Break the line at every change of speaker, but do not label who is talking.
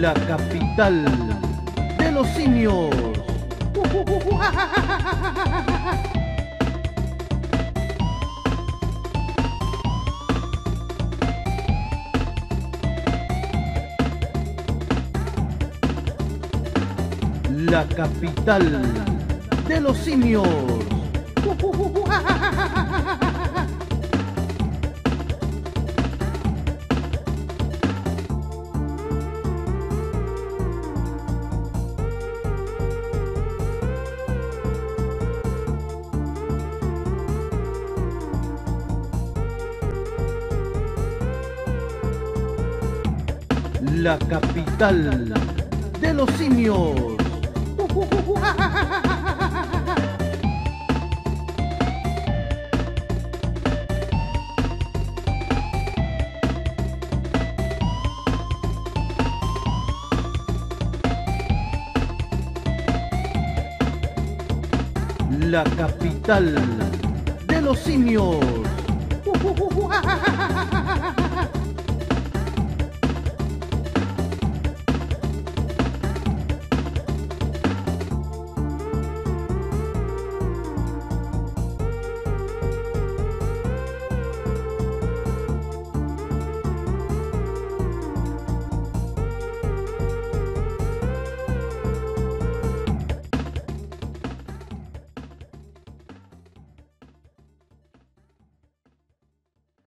La capital de los simios. La capital de los simios. La capital de los simios. La capital de los simios.